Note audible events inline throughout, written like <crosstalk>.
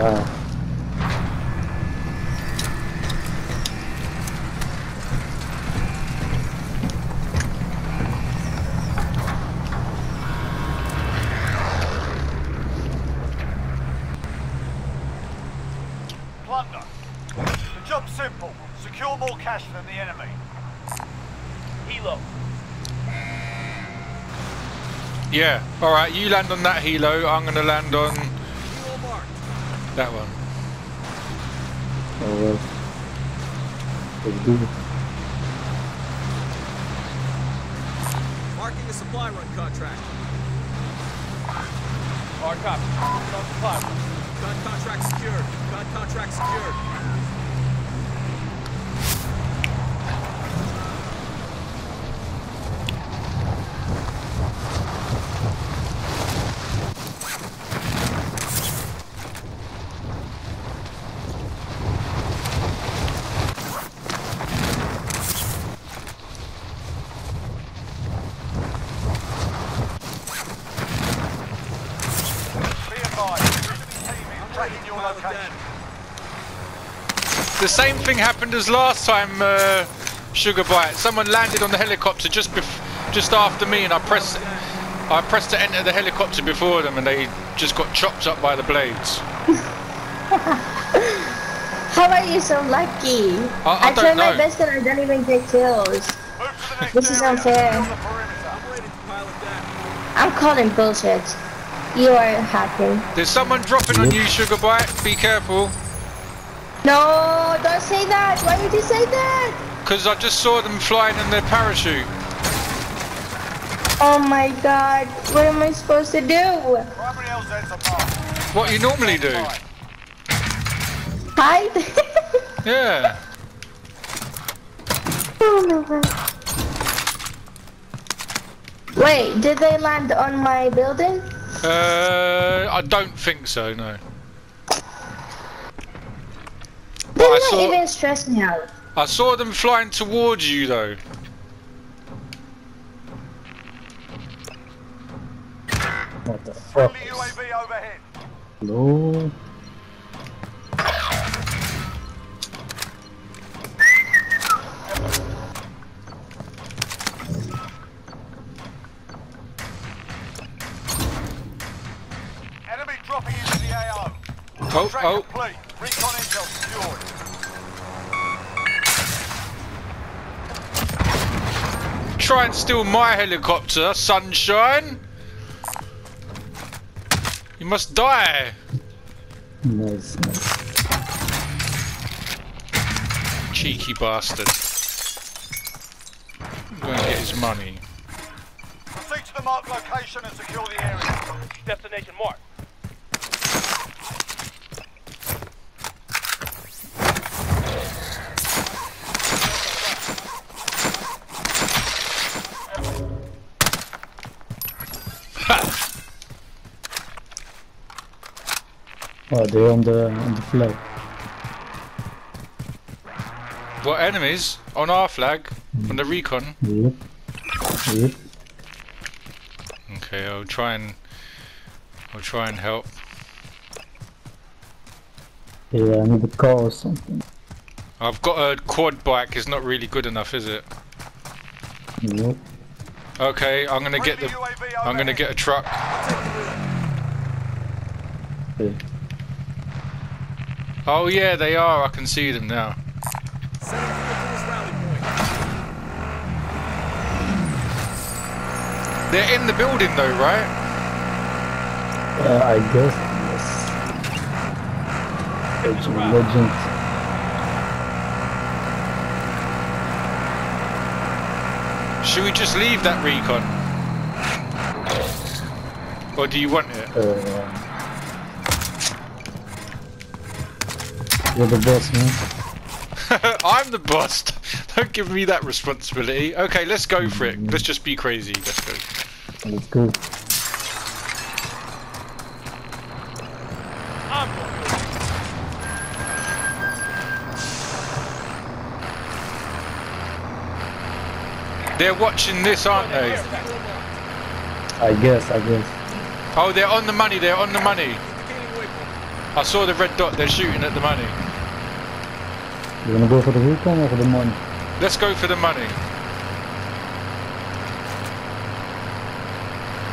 Plunder. The job's simple. Secure more cash than the enemy. Helo. Yeah. All right. You land on that helo. I'm gonna land on that one. Oh well. Let's do it. Marking a supply run contract. Hard copy. Get on supply. Gun contract secured. Gun contract secured. Be advised. Visiting team is tracking your location. The same thing happened as last time, uh, Sugar Bite. Someone landed on the helicopter just bef- just after me, and I pressed I pressed to enter the helicopter before them, and they just got chopped up by the blades. <laughs> How are you so lucky? I- I try don't my know. best and I don't even get kills. Move to the next This is unfair. On the perimeter. I'm waiting for pilot dead. I'm calling bullshit. You are hacking. There's someone dropping on you, Sugar Bite. Be careful, No, don't say that. Why would you say that? because I just saw them flying in their parachute. Oh my god. What am I supposed to do? Primary LZs. What you normally do? Hide? <laughs> Yeah. oh my. Wait, did they land on my building? Uh, I don't think so. No. They're I not saw- even stress me out. I saw them flying towards you though. What the fuck? Friendly UAV overhead. No. Oh, Track complete. Recon intel secured. Try and steal my helicopter, sunshine. You must die. Nice, nice. Cheeky bastard. Go and get his money. Proceed to the marked location and secure the area. Destination marked. Oh, they're on the on the flag. What enemies? On our flag? Mm. On the recon? Yep. Yep. Okay, I'll try and I'll try and help. Yeah, I need a car or something. I've got a quad bike. It's not really good enough, is it? Nope. Okay, I'm gonna get the. UAV I'm gonna get a truck. Okay. Oh yeah, they are. I can see them now. Set up vehicles rally point. They're in the building though, right? Uh, I guess. Yes. Legend. Legend. Should we just leave that recon? Or do you want it? Uh, you're the boss, man. <laughs> I'm the boss. <laughs> Don't give me that responsibility. Okay, let's go for it. Let's just be crazy. Let's go. Let's go. They're watching this, aren't they? I guess. I guess. Oh, they're on the money. They're on the money. I saw the red dot. They're shooting at the money. You wanna go for the recon or for the money? Let's go for the money.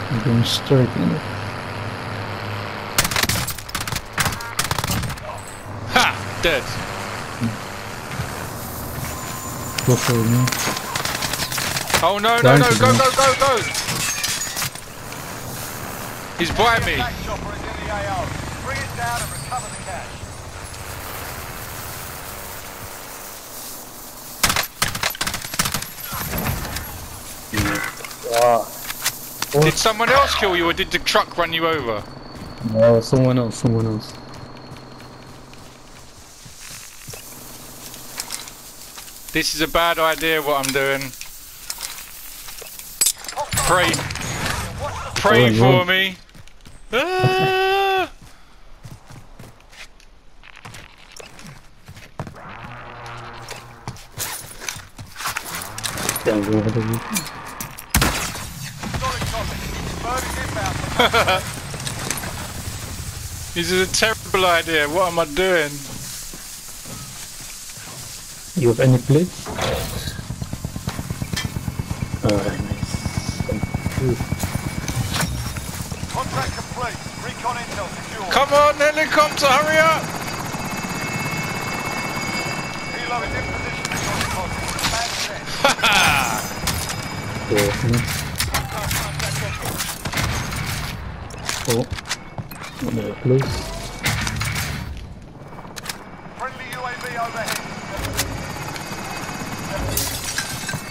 I'm going straight in it. Ha! Dead. Go for me. Oh no no Thank no! you, Go go go go! He's by me. Attack chopper is in the AO. Bring it down and recover the cash. Ah. Did someone else kill you, or did the truck run you over? No, someone else, someone else. This is a bad idea. What I'm doing. Pray, pray for me. Ah! <laughs> This is a terrible idea. What am I doing? You have any plates? Alright, nice. Thank. Contract complete. Recon intel secure. Come on, helicopter, hurry up! Helo is in position to <laughs> join the contact. Man set. Go for me. Oh. Another place. Friendly UAV overhead.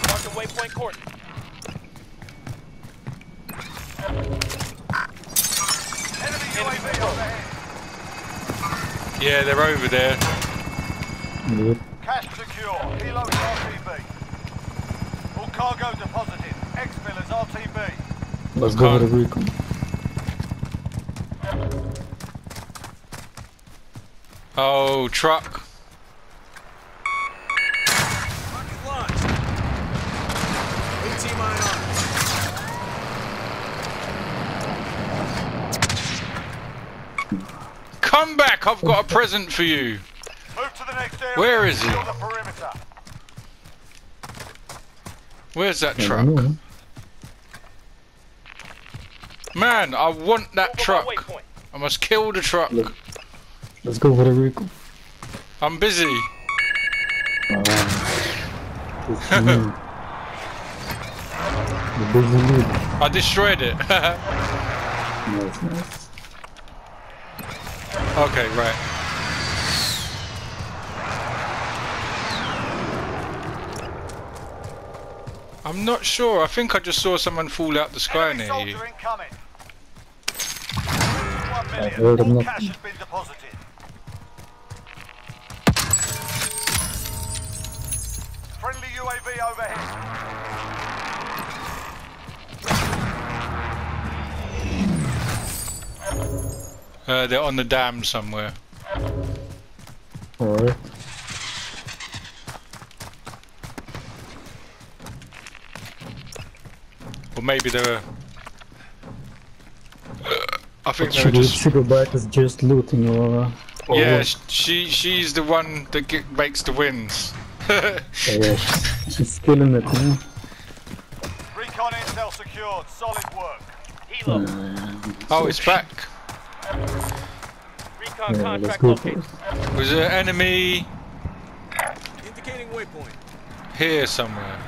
Mark the waypoint court. Enemy UAV overhead. Yeah, they're over there. Yep. Cash secure. Helo RTB. All cargo deposited. Exfil is RTB. Let's go for the recon. Oh, truck. Rocket launch. AT mine on. Come back, I've got a present for you. Move to the next area. Where is he? Secure the perimeter. Where's that I truck? Don't know. Man, I want that truck. I must kill the truck. Look. Let's go for the recon. I'm busy. It's me. The busy lead. I destroyed it. <laughs> Nice, nice. okay, right. I'm not sure. I think I just saw someone fall out the sky Enemy near you. incoming. I heard him not- cash has been deposited. Friendly UAV overhead. Uh, they're on the dam somewhere. Or maybe they're. I think they were Sugar, just. Sugar is just looting or... Uh, or Yeah, what? sh- she she's the one that get, makes the wins. Yeah, she's, she's killing it, man. Recon intel secured. Solid work. Uh, oh, it's back. Recon yeah, let's contract located. Was there an enemy Indicating waypoint. here somewhere?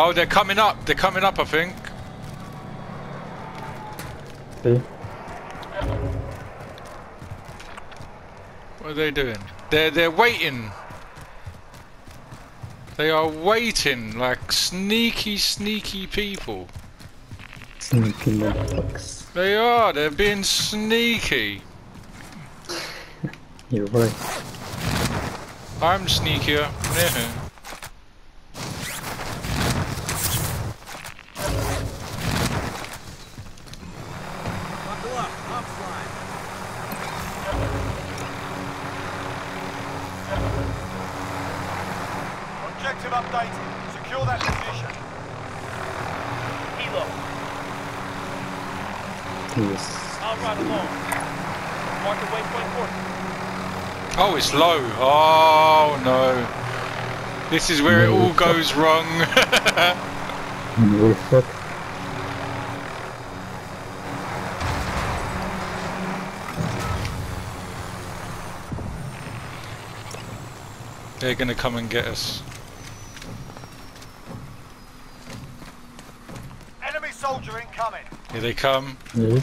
Oh, they're coming up. They're coming up, I think. Okay. What are they doing? They're they're waiting. They are waiting like sneaky, sneaky people. Sneaky motherfuckers. They are. They're being sneaky. <laughs> You're right. I'm sneakier. Objective updated. Secure that position. Helo. Yes. I'll ride along. Mark the waypoint course. Oh, it's low. Oh no. This is where it all goes wrong. And <laughs> we're. They're gonna come and get us. Enemy soldier incoming. Here they come. Yeah.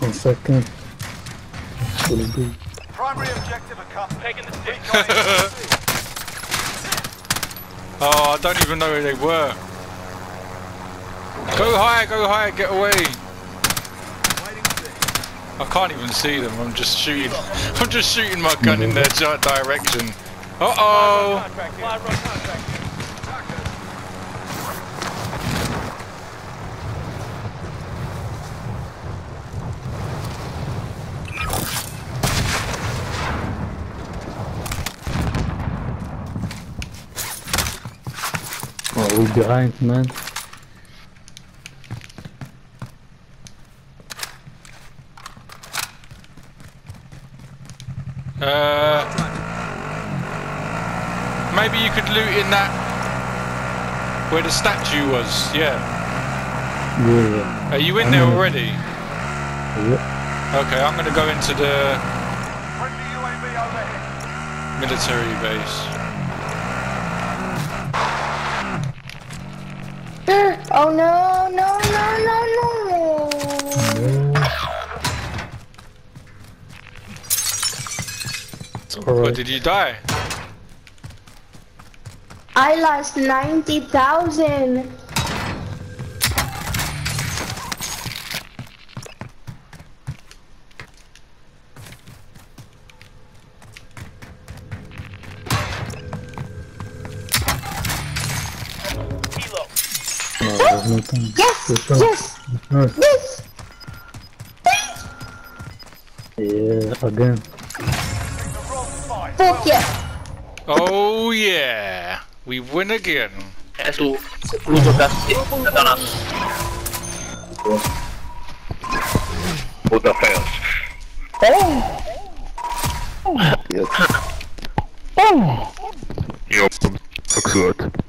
One second. Primary objective accomplished. Taking the <laughs> stick. Recon Oh, I don't even know where they were. Go higher, go higher, get away. I can't even see them. I'm just shooting. <laughs> I'm just shooting my gun in their direction. Uh oh. Contract. Live run contract. Oh, we behind, man. Uh, maybe you could loot in that where the statue was. Yeah. Yeah. Are you in there already? Yeah. Okay, I'm gonna go into the friendly UAV overhead. military base. Oh no, no, no, no, no. It's But did you die? I lost 90,000. Time. Yes, Good yes, Yeah, again. Pick the wrong spot. Fuck yeah. Oh yeah, we win again. Eh, su l'uso da da una Puta feos. Jo, absurd. Hey, like Corona.